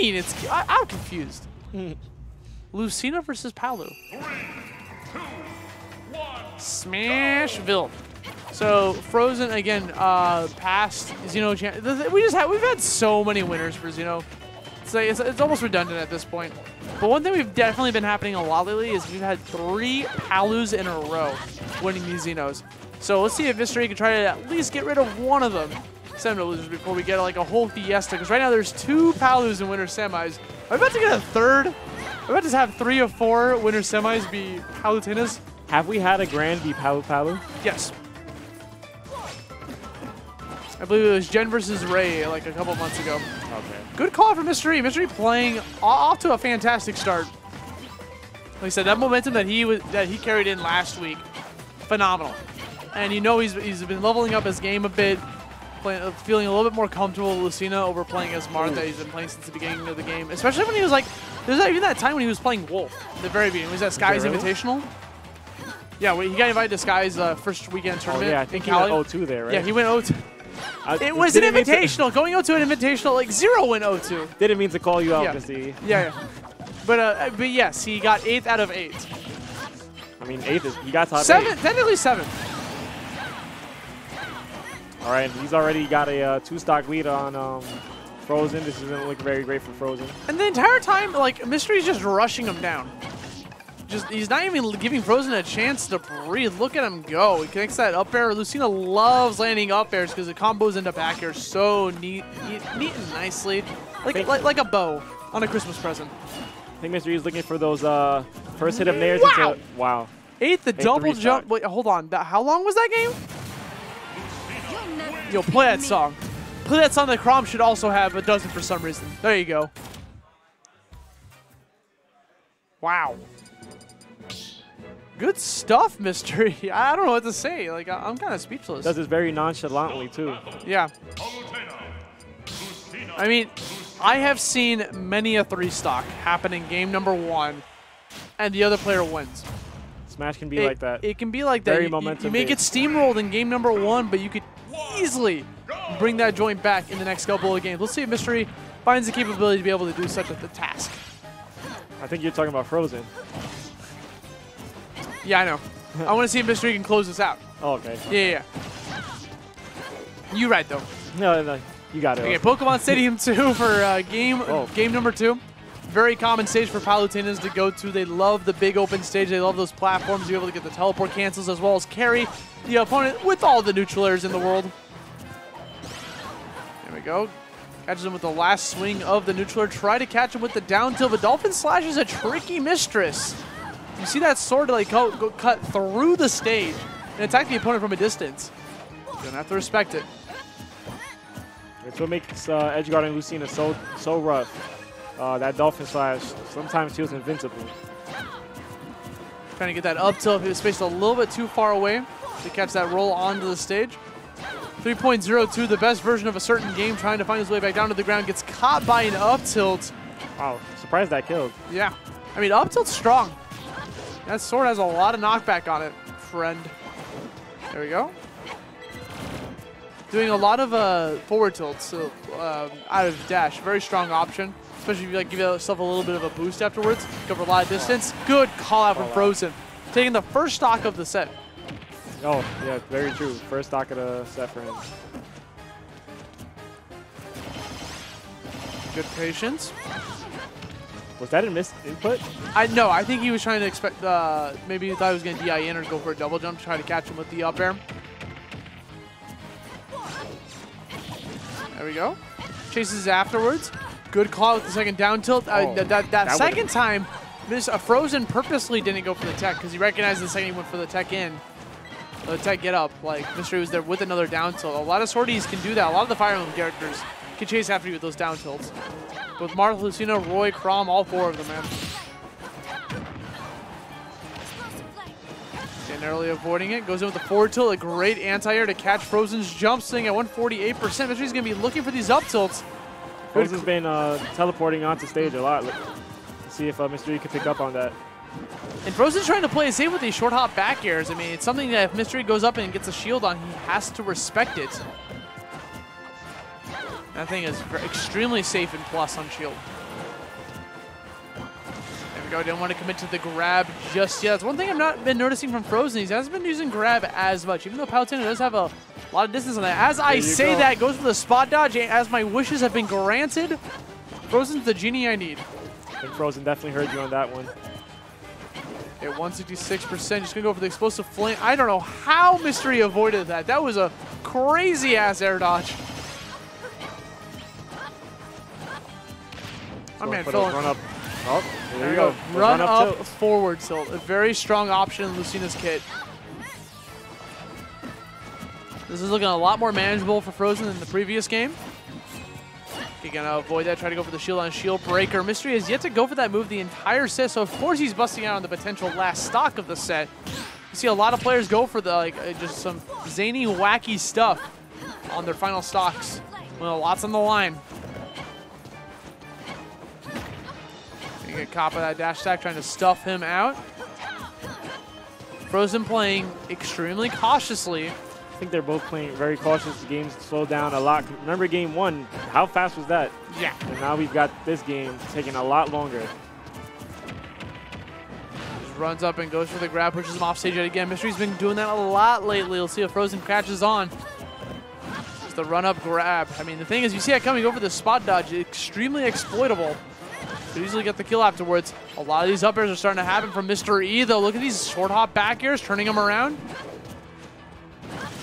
mean? It's I, I'm confused. Lucina versus Palu. Smashville. So Frozen again, uh, past Xeno. We just have we've had so many winners for Xeno. It's, like, it's, it's almost redundant at this point. But one thing we've definitely been happening a lot lately is we've had three Palus in a row winning these Xenos. So let's see if Mystery can try to at least get rid of one of them semi losers before we get like a whole fiesta. Because right now there's two Palus in winter semis. Are we about to get a third? Are we about to have three or four winter semis be Palutenas? Have we had a grand be Palu Palu? Yes. I believe it was Jen versus Ray like a couple months ago. Okay. Good call for Mystery. Mystery playing off to a fantastic start. Like I said, that momentum that he was that he carried in last week, phenomenal. And you know he's he's been leveling up his game a bit, uh, feeling a little bit more comfortable with Lucina over playing as Marth. He's been playing since the beginning of the game, especially when he was like, there's even that time when he was playing Wolf at the very beginning. Was that Sky's really? Invitational? Yeah, when he got invited to Sky's uh, first weekend tournament. Oh yeah, I think he Cali. went 0-2 there, right? Yeah, he went 0 I- It was an invitational. Going 0 to an invitational, like zero went 0 2. Didn't mean to call you out, Yeah. Misty. Yeah, yeah. But uh, but yes, he got eighth out of eight. I mean, eighth is he got top Seven, eight. technically seven. All right, he's already got a uh, two-stock lead on um, Frozen. This is gonna look very great for Frozen. And the entire time, like Mystery's just rushing him down. Just he's not even giving Frozen a chance to breathe. Look at him go. He connects that up air. Lucina loves landing up airs because the combos into back air so neat, neat, neat and nicely, like, like like a bow on a Christmas present. I think Mystery is looking for those uh, first hit of nairs. Wow. Into, wow. Eighth, the double jump. stock. Wait, hold on. How long was that game? Yo, play that song. Play that song that Chrom should also have, but doesn't for some reason. There you go. Wow. Good stuff, Mystery. I don't know what to say. Like, I'm kind of speechless. Does this very nonchalantly too. Yeah. I mean, I have seen many a three stock happen in game number one, and the other player wins. Smash can be it, like that. It can be like that. Very You- you, you may get steamrolled in game number one, but you could easily bring that joint back in the next couple of games. Let's see if Mystery finds the capability to be able to do such a task. I think you're talking about Frozen. Yeah, I know. I want to see if Mystery can close this out. Oh, okay. Yeah, yeah, yeah. You right though. No, no, you got it. Okay, Pokemon Stadium 2 for uh, game game number two. Very common stage for Palutenas to go to. They love the big open stage. They love those platforms. You're able to get the teleport cancels as well as carry the opponent with all the neutral airs in the world. Go. Catches him with the last swing of the neutral. Try to catch him with the down tilt, but Dolphin Slash is a tricky mistress. You see that sword like go, go cut through the stage and attack the opponent from a distance. You're gonna have to respect it. It's what makes uh, Edgeguard and Lucina so so rough. Uh, that Dolphin Slash sometimes feels invincible. Trying to get that up tilt. He was spaced a little bit too far away to catch that roll onto the stage. 3.02, the best version of a certain game, trying to find his way back down to the ground, gets caught by an up tilt. Wow, surprised that killed. Yeah. I mean, up tilt's strong. That sword has a lot of knockback on it, friend. There we go. Doing a lot of uh, forward tilts so, um, out of dash. Very strong option, especially if you like give yourself a little bit of a boost afterwards. Cover a lot of distance. Good call out from Frozen. Taking the first stock of the set. Oh, yeah, very true. First stock of the set for him. Good patience. Was that a missed input? I no, I think he was trying to expect. Uh, maybe he thought he was going to DI in or go for a double jump to try to catch him with the up air. There we go. Chases afterwards. Good call with the second down tilt. Uh, Oh, that that, that that second time, Miss uh, Frozen purposely didn't go for the tech because he recognized the second he went for the tech in. The tech get up. Like Mystery was there with another down tilt. A lot of swordies can do that. A lot of the Fire Emblem characters can chase after you with those down tilts. With Marth, Lucina, Roy, Chrom, all four of them, man. Narrowly avoiding it. Goes in with the forward tilt. A great anti-air to catch Frozen's jump sitting at 148%. Mystery's going to be looking for these up tilts. Frozen's been uh, teleporting onto stage a lot. Let's see if uh, Mystery can pick up on that. And Frozen's trying to play it safe with these short hop back airs. I mean, it's something that if Mystery goes up and gets a shield on, he has to respect it. That thing is extremely safe and plus on shield. There we go. Didn't want to commit to the grab just yet. That's one thing I've not been noticing from Frozen. He hasn't been using grab as much, even though Palutena does have a lot of distance on that. As I say go. that, goes for the spot dodge, as my wishes have been granted, Frozen's the genie I need. Think Frozen definitely heard you on that one. At 166%, just going to go for the explosive flame. I don't know how Mystery avoided that. That was a crazy-ass air dodge. My man, Phil. Run up. Oh, there, There you go. go. The Run, up, tilt. forward tilt. A very strong option in Lucina's kit. This is looking a lot more manageable for Frozen than the previous game. You're going to avoid that, try to go for the shield on shield breaker. Mystery has yet to go for that move the entire set, so of course he's busting out on the potential last stock of the set. You see a lot of players go for the like uh, just some zany, wacky stuff on their final stocks. Well, lots on the line. You get caught by that dash attack trying to stuff him out. Frozen playing extremely cautiously. I think they're both playing very cautious. The game's slowed down a lot. Remember game one, how fast was that? Yeah. And now we've got this game taking a lot longer. Just runs up and goes for the grab, pushes him off stage yet again. Mystery's been doing that a lot lately. We'll see if Frozen catches on. Just the run up grab. I mean, the thing is, you see that coming over the spot dodge, extremely exploitable. Could easily get the kill afterwards. A lot of these up airs are starting to happen from Mr. E, though. Look at these short hop back airs, turning him around.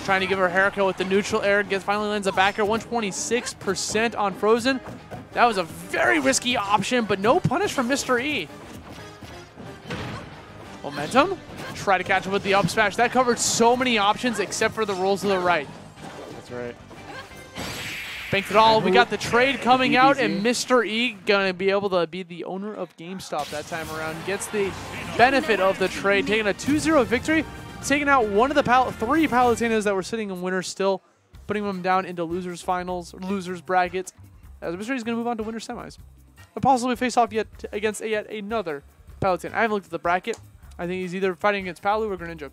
Trying to give her a haircut with the neutral air. Gets finally lands a back air, 126% on Frozen. That was a very risky option, but no punish from Mr. E. Momentum. Try to catch him with the up smash. That covered so many options except for the rolls to the right. That's right. Banked it all. We got the trade coming out, and Mr. E gonna be able to be the owner of GameStop that time around. Gets the benefit of the trade, taking a 2-0 victory, taking out one of the pal three Palutenas that were sitting in winners still, putting them down into losers finals, losers brackets. As Mr. Is gonna move on to winner semis, and possibly face off yet against yet another Palutin. I haven't looked at the bracket. I think he's either fighting against Palu or Greninja.